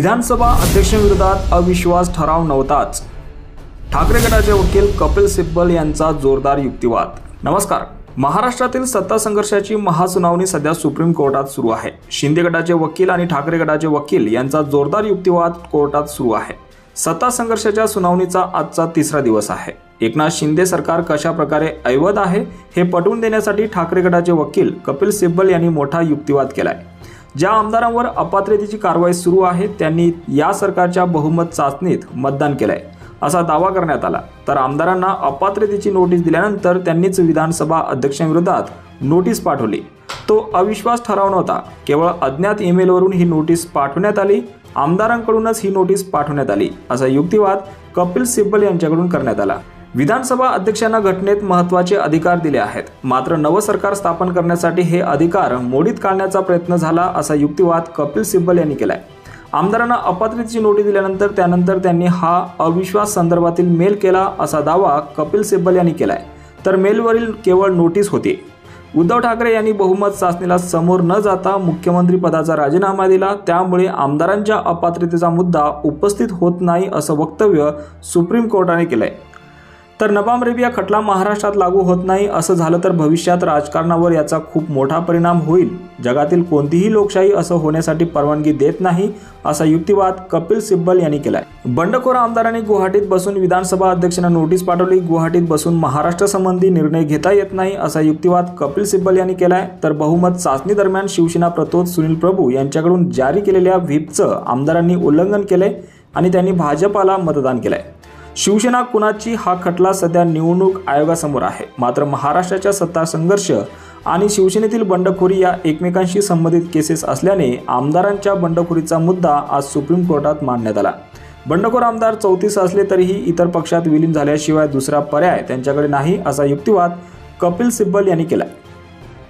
विधानसभा अध्यक्षांविरोधात अविश्वास ठराव नव्हताच. ठाकरे गटाचे वकील कपिल सिब्बल यांचा जोरदार युक्तिवाद. नमस्कार. महाराष्ट्रातील सत्ता संघर्षाची महासुनावणी सध्या सुप्रीम कोर्टात सुरू आहे. शिंदे गटाचे वकील आणि ठाकरे गटाचे वकील यांचा जोरदार युक्तिवाद कोर्टात सुरू आहे. सत्ता संघर्षाच्या सुनावणीचा आजचा तिसरा दिवस आहे. एकनाथ शिंदे सरकार कशा प्रकारे ऐवत आहे हे पटवून देण्यासाठी ठाकरे गटाचे वकील कपिल सिब्बल यांनी मोठा युक्तिवाद केलाय. ज्या आमदारांवर अपात्रतेची कारवाई सुरू आहे त्यांनी या सरकारच्या बहुमत चाचणीत मतदान केलंय असा दावा करण्यात आला. तर आमदारांना अपात्रतेची नोटीस दिल्यानंतर त्यांनीच विधानसभा अध्यक्षांविरोधात नोटीस पाठवली. तो अविश्वास ठराव नव्हता केवळ अज्ञात ईमेलवरून ही नोटीस पाठवण्यात आली आमदारांकडूनच ही नोटीस पाठवण्यात आली असा युक्तिवाद कपिल सिब्बल यांच्याकडून करण्यात आला. विधानसभा अध्यक्षांना घटनेत महत्त्वाचे अधिकार दिले आहेत. मात्र नवं सरकार स्थापन करण्यासाठी हे अधिकार मोडीत काढण्याचा प्रयत्न झाला असा युक्तिवाद कपिल सिब्बल यांनी केलाय. आमदारांना अपात्रतेची नोटीस दिल्यानंतर त्यानंतर त्यांनी हा अविश्वास संदर्भातील मेल केला असा दावा कपिल सिब्बल यांनी केलाय. तर मेलवरील केवळ नोटीस होती. उद्धव ठाकरे यांनी बहुमत चाचणीला समोर न जाता मुख्यमंत्री पदाचा राजीनामा दिला. त्यामुळे आमदारांच्या अपात्रतेचा मुद्दा उपस्थित होत नाही असं वक्तव्य सुप्रीम कोर्टाने केलंय. तर नबाम रेबिया खटला महाराष्ट्रात लागू होत नाही असं झालं तर भविष्यात राजकारणावर याचा खूप मोठा परिणाम होईल. जगातील कोणतीही लोकशाही असं होण्यासाठी परवानगी देत नाही असा युक्तिवाद कपिल सिब्बल यांनी केलाय. बंडखोर आमदारांनी गुवाहाटीत बसून विधानसभा अध्यक्षांना नोटीस पाठवली. गुवाहाटीत बसून महाराष्ट्र संबंधी निर्णय घेता येत नाही असा युक्तिवाद कपिल सिब्बल यांनी केलाय. तर बहुमत चाचणी दरम्यान शिवसेना प्रतोद सुनील प्रभू यांच्याकडून जारी केलेल्या व्हीपचं आमदारांनी उल्लंघन केलंय आणि त्यांनी भाजपाला मतदान केलंय. शिवसेना कुणाची हा खटला सध्या निवडणूक आयोगासमोर आहे. मात्र महाराष्ट्राच्या सत्ता संघर्ष आणि शिवसेनेतील बंडखोरी या एकमेकांशी संबंधित केसेस असल्याने आमदारांच्या बंडखोरीचा मुद्दा आज सुप्रीम कोर्टात मांडण्यात आला. बंडखोर आमदार चौतीस असले तरीही इतर पक्षात विलीन झाल्याशिवाय दुसरा पर्याय त्यांच्याकडे नाही असा युक्तिवाद कपिल सिब्बल यांनी केला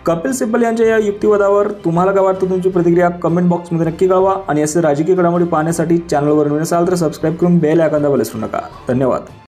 कपिल सिब्बल यांच्या या युक्तिवादावर तुम्हाला काय वाटतं? तुमची प्रतिक्रिया कमेंट बॉक्समध्ये नक्की कळवा आणि असे राजकीय घडामोडी पाहण्यासाठी चॅनलवर नवीन असाल तर सबस्क्राईब करून बेल आयकॉन दाबायला विसरू नका. धन्यवाद.